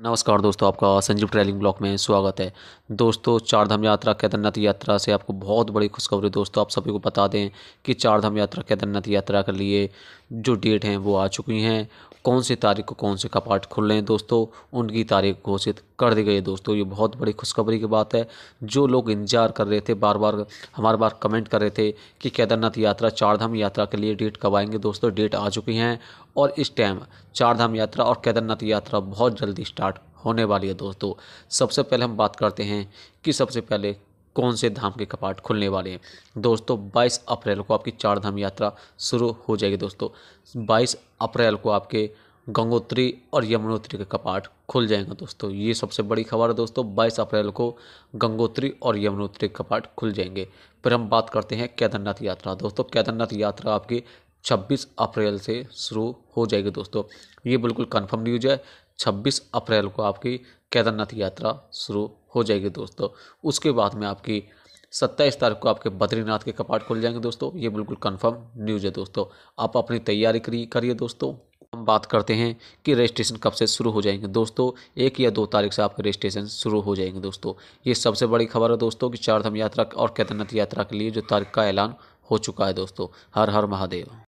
नमस्कार दोस्तों, आपका संजीव ट्रैवलिंग ब्लॉक में स्वागत है। दोस्तों, चारधाम यात्रा, केदारनाथ यात्रा से आपको बहुत बड़ी खुशखबरी दोस्तों, आप सभी को बता दें कि चारधाम यात्रा, केदारनाथ यात्रा के लिए जो डेट हैं वो आ चुकी हैं। कौन सी तारीख को कौन से कपाट खुल रहे हैं दोस्तों, उनकी तारीख घोषित कर दी गई है दोस्तों। ये बहुत बड़ी खुशखबरी की बात है। जो लोग इंतज़ार कर रहे थे बार बार हमारे बार कमेंट कर रहे थे कि केदारनाथ यात्रा, चारधाम यात्रा के लिए डेट कब आएँगे दोस्तों, डेट आ चुकी हैं। और इस टाइम चारधाम यात्रा और केदारनाथ यात्रा बहुत जल्दी स्टार्ट होने वाली है दोस्तों। सबसे पहले हम बात करते हैं कि सबसे पहले कौन से धाम के कपाट खुलने वाले हैं। दोस्तों 22 अप्रैल को आपकी चार धाम यात्रा शुरू हो जाएगी दोस्तों। 22 अप्रैल को आपके गंगोत्री और यमुनोत्री के कपाट खुल जाएँगे दोस्तों। ये सबसे बड़ी खबर है दोस्तों। 22 अप्रैल को गंगोत्री और यमुनोत्री के कपाट खुल जाएँगे। फिर हम बात करते हैं केदारनाथ यात्रा। दोस्तों, केदारनाथ यात्रा आपकी 26 अप्रैल से शुरू हो जाएगी दोस्तों। ये बिल्कुल कन्फर्म न्यूज़ है। 26 अप्रैल को आपकी केदारनाथ यात्रा शुरू हो जाएगी दोस्तों। उसके बाद में आपकी सत्ताईस तारीख को आपके बद्रीनाथ के कपाट खुल जाएँगे दोस्तों। ये बिल्कुल कंफर्म न्यूज़ है दोस्तों। आप अपनी तैयारी करिए दोस्तों। हम बात करते हैं कि रजिस्ट्रेशन कब से शुरू हो जाएँगे दोस्तों। एक या दो तारीख से आपके रजिस्ट्रेशन शुरू हो जाएँगे दोस्तों। ये सबसे बड़ी खबर है दोस्तों कि चारधाम यात्रा और केदारनाथ यात्रा के लिए जो तारीख का ऐलान हो चुका है दोस्तों। हर हर महादेव।